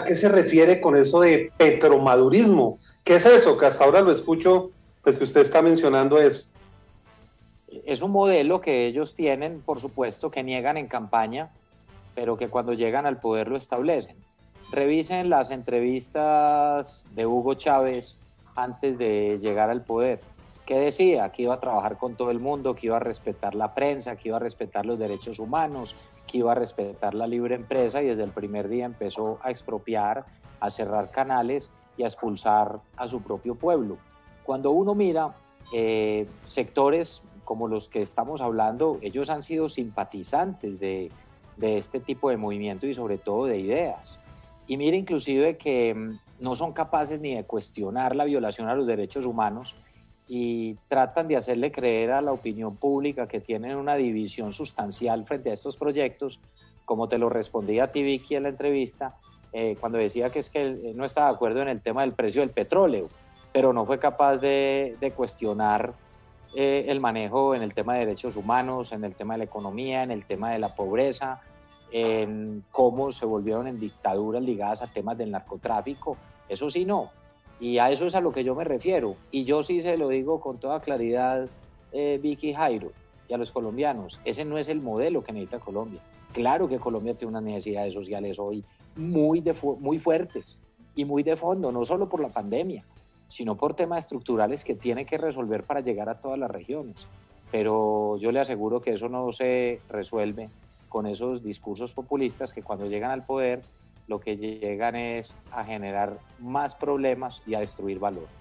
¿A qué se refiere con eso de petromadurismo? ¿Qué es eso? Que hasta ahora lo escucho, pues que usted está mencionando eso. Es un modelo que ellos tienen, por supuesto, que niegan en campaña, pero que cuando llegan al poder lo establecen. Revisen las entrevistas de Hugo Chávez antes de llegar al poder. ¿Qué decía? Que iba a trabajar con todo el mundo, que iba a respetar la prensa, que iba a respetar los derechos humanos, que iba a respetar la libre empresa y desde el primer día empezó a expropiar, a cerrar canales y a expulsar a su propio pueblo. Cuando uno mira eh, sectores como los que estamos hablando, ellos han sido simpatizantes de, este tipo de movimiento y sobre todo de ideas. Y mire inclusive que mm, no son capaces ni de cuestionar la violación a los derechos humanos y tratan de hacerle creer a la opinión pública que tienen una división sustancial frente a estos proyectos, como te lo respondí a ti, Vicky, en la entrevista, eh, cuando decía que es que él no estaba de acuerdo en el tema del precio del petróleo, pero no fue capaz de, cuestionar eh, el manejo en el tema de derechos humanos, en el tema de la economía, en el tema de la pobreza, en cómo se volvieron en dictaduras ligadas a temas del narcotráfico. Eso sí, no. Y a eso es a lo que yo me refiero. Y yo sí se lo digo con toda claridad, eh, Vicky Jairo, y a los colombianos, ese no es el modelo que necesita Colombia. Claro que Colombia tiene unas necesidades sociales hoy muy, muy fuertes y muy de fondo, no solo por la pandemia, sino por temas estructurales que tiene que resolver para llegar a todas las regiones. Pero yo le aseguro que eso no se resuelve con esos discursos populistas que cuando llegan al poder lo que llegan es a generar más problemas y a destruir valor.